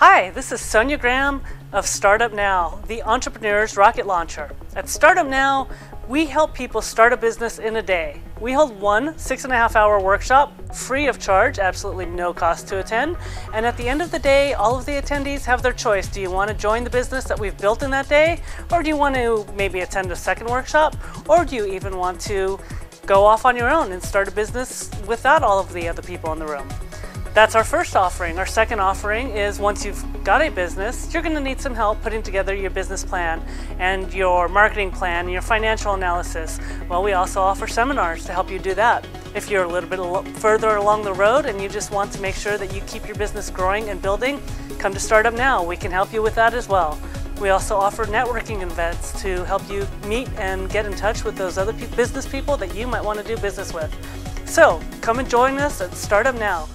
Hi, this is Sonia Graham of Startup Now, the entrepreneur's rocket launcher. At Startup Now, we help people start a business in a day. We hold one six and a half hour workshop free of charge, absolutely no cost to attend. And at the end of the day, all of the attendees have their choice. Do you want to join the business that we've built in that day? Or do you want to maybe attend a second workshop? Or do you even want to go off on your own and start a business without all of the other people in the room? That's our first offering. Our second offering is once you've got a business, you're going to need some help putting together your business plan and your marketing plan and your financial analysis. Well, we also offer seminars to help you do that. If you're a little bit further along the road and you just want to make sure that you keep your business growing and building, come to Startup Now. We can help you with that as well. We also offer networking events to help you meet and get in touch with those other business people that you might want to do business with. So come and join us at Startup Now.